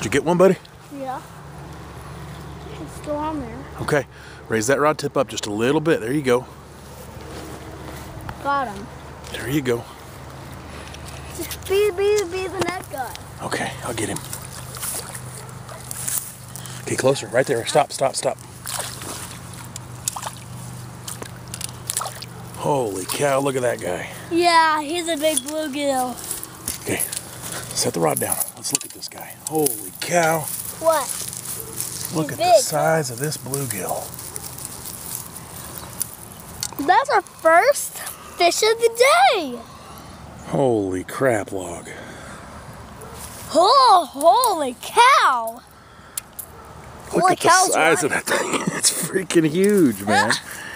Did you get one, buddy? Yeah. It's still on there. Okay. Raise that rod tip up just a little bit. There you go. Got him. There you go. Just be, be, be the net guy. Okay, I'll get him. Okay, closer. Right there. Stop, stop, stop. Holy cow, look at that guy. Yeah, he's a big bluegill. Okay, set the rod down. Let's look at this guy. Holy cow. What? Look at big, the size of this bluegill. That's our first fish of the day. Holy crap log. Oh, holy cow. Look Holy at the size right. of that thing. It's freaking huge, man.